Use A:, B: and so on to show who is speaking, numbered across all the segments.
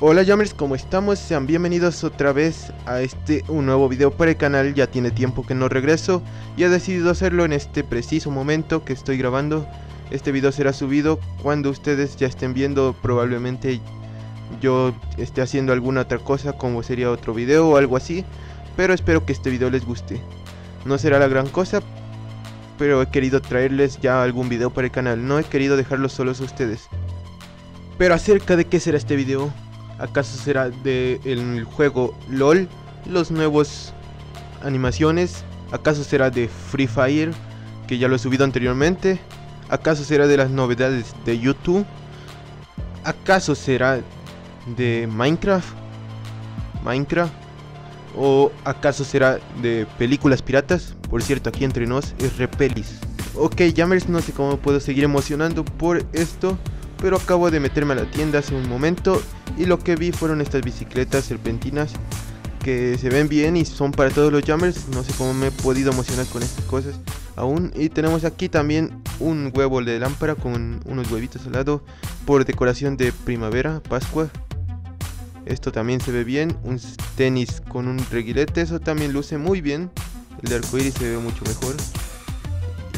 A: Hola Jammers, ¿cómo estamos? Sean bienvenidos otra vez a este un nuevo video para el canal. Ya tiene tiempo que no regreso y he decidido hacerlo en este preciso momento que estoy grabando. Este video será subido cuando ustedes ya estén viendo probablemente yo esté haciendo alguna otra cosa como sería otro video o algo así. Pero espero que este video les guste. No será la gran cosa, pero he querido traerles ya algún video para el canal. No he querido dejarlos solos a ustedes. Pero acerca de qué será este video, ¿acaso será del el juego LOL? Los nuevos animaciones, ¿acaso será de Free Fire? Que ya lo he subido anteriormente. ¿Acaso será de las novedades de YouTube? ¿Acaso será de Minecraft? Minecraft. ¿O acaso será de películas piratas? Por cierto, aquí entre nos es Repelis. Ok, Jammers, no sé cómo puedo seguir emocionando por esto pero acabo de meterme a la tienda hace un momento y lo que vi fueron estas bicicletas serpentinas que se ven bien y son para todos los jammers, no sé cómo me he podido emocionar con estas cosas aún. Y tenemos aquí también un huevo de lámpara con unos huevitos al lado por decoración de primavera, pascua. Esto también se ve bien, un tenis con un reguilete, eso también luce muy bien. El de arcoiris se ve mucho mejor.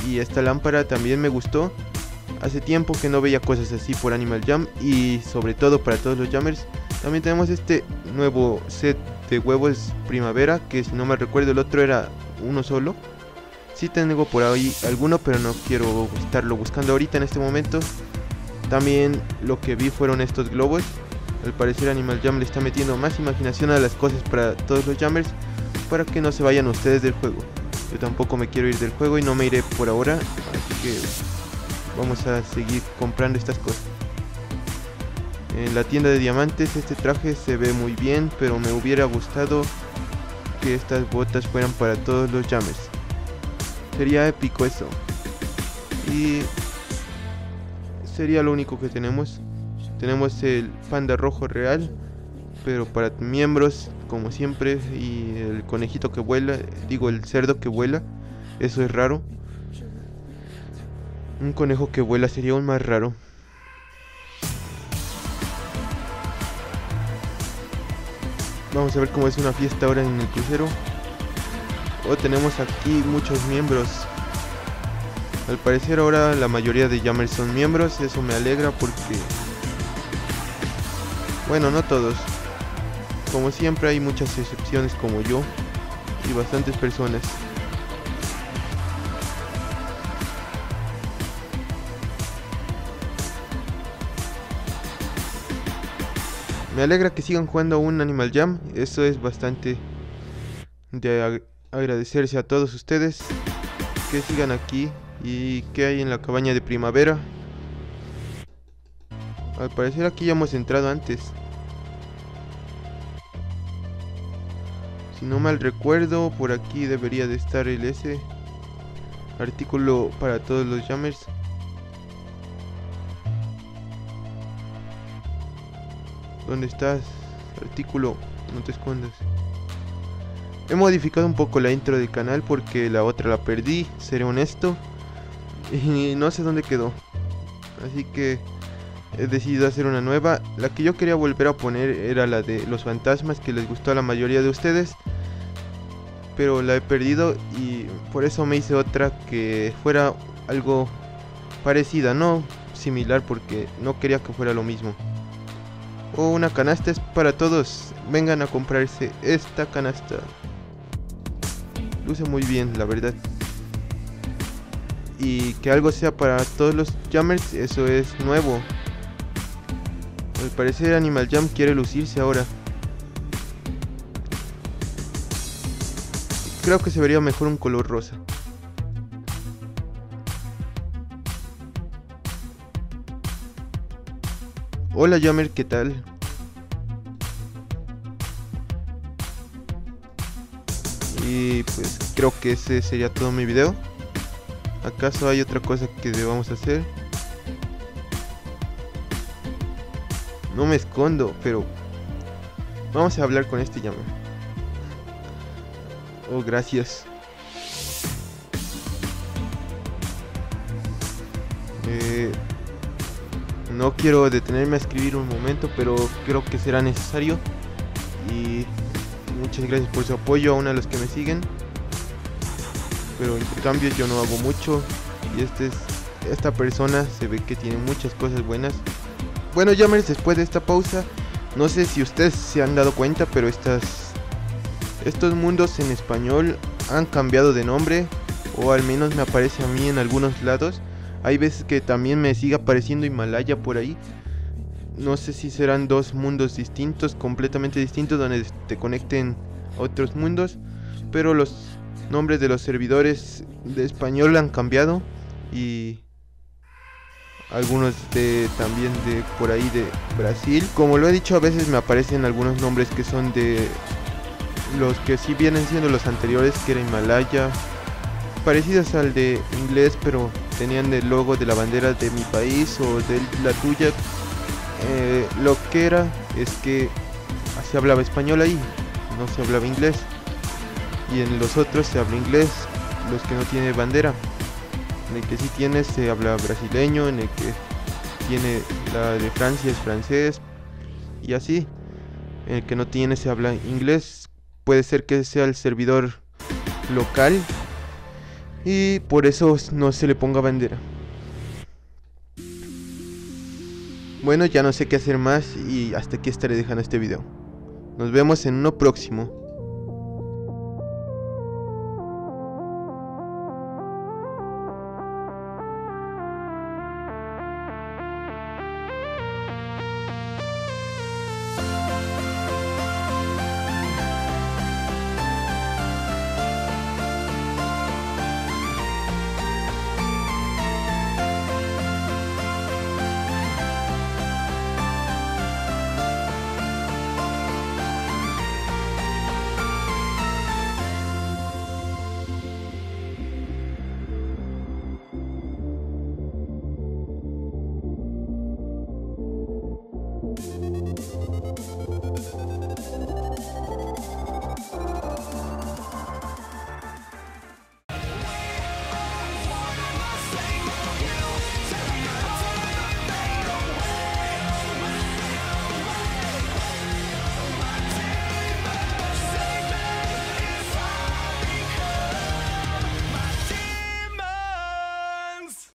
A: Y esta lámpara también me gustó Hace tiempo que no veía cosas así por Animal Jam y sobre todo para todos los jammers. También tenemos este nuevo set de huevos primavera que si no me recuerdo el otro era uno solo. Sí tengo por ahí alguno pero no quiero estarlo buscando ahorita en este momento. También lo que vi fueron estos globos. Al parecer Animal Jam le está metiendo más imaginación a las cosas para todos los jammers para que no se vayan ustedes del juego. Yo tampoco me quiero ir del juego y no me iré por ahora, así que vamos a seguir comprando estas cosas. En la tienda de diamantes este traje se ve muy bien, pero me hubiera gustado que estas botas fueran para todos los llames. Sería épico eso. Y sería lo único que tenemos. Tenemos el panda rojo real, pero para miembros como siempre y el conejito que vuela, digo el cerdo que vuela, eso es raro. Un conejo que vuela sería aún más raro. Vamos a ver cómo es una fiesta ahora en el crucero. Oh, tenemos aquí muchos miembros. Al parecer ahora la mayoría de Jammers son miembros, eso me alegra porque... Bueno, no todos. Como siempre hay muchas excepciones como yo y bastantes personas. Me alegra que sigan jugando un Animal Jam. Eso es bastante de agradecerse a todos ustedes que sigan aquí y que hay en la cabaña de primavera. Al parecer aquí ya hemos entrado antes. Si no mal recuerdo, por aquí debería de estar el S. Artículo para todos los jammers. ¿Dónde estás? Artículo, no te escondas. He modificado un poco la intro del canal porque la otra la perdí, seré honesto. Y no sé dónde quedó. Así que he decidido hacer una nueva. La que yo quería volver a poner era la de los fantasmas que les gustó a la mayoría de ustedes. Pero la he perdido y por eso me hice otra que fuera algo parecida, no similar porque no quería que fuera lo mismo o una canasta es para todos. Vengan a comprarse esta canasta. Luce muy bien, la verdad. Y que algo sea para todos los jammers, eso es nuevo. Al parecer Animal Jam quiere lucirse ahora. Creo que se vería mejor un color rosa. Hola Jammer, ¿qué tal? Y pues creo que ese sería todo mi video. ¿Acaso hay otra cosa que debamos hacer? No me escondo, pero vamos a hablar con este Jammer. Oh, gracias. Eh, No quiero detenerme a escribir un momento, pero creo que será necesario. Y muchas gracias por su apoyo a uno de los que me siguen. Pero en cambio yo no hago mucho. Y este es, esta persona se ve que tiene muchas cosas buenas. Bueno, llámenes después de esta pausa. No sé si ustedes se han dado cuenta, pero estas, estos mundos en español han cambiado de nombre. O al menos me aparece a mí en algunos lados. Hay veces que también me sigue apareciendo Himalaya por ahí. No sé si serán dos mundos distintos, completamente distintos, donde te conecten otros mundos. Pero los nombres de los servidores de español han cambiado. Y algunos de también de por ahí de Brasil. Como lo he dicho, a veces me aparecen algunos nombres que son de los que sí vienen siendo los anteriores, que era Himalaya, parecidos al de inglés, pero tenían el logo de la bandera de mi país o de la tuya. Eh, lo que era es que se hablaba español ahí, no se hablaba inglés. Y en los otros se habla inglés, los que no tienen bandera. En el que sí tiene se habla brasileño, en el que tiene la de Francia es francés y así. En el que no tiene se habla inglés. Puede ser que sea el servidor local y por eso no se le ponga bandera. Bueno, ya no sé qué hacer más y hasta aquí estaré dejando este video. Nos vemos en uno próximo.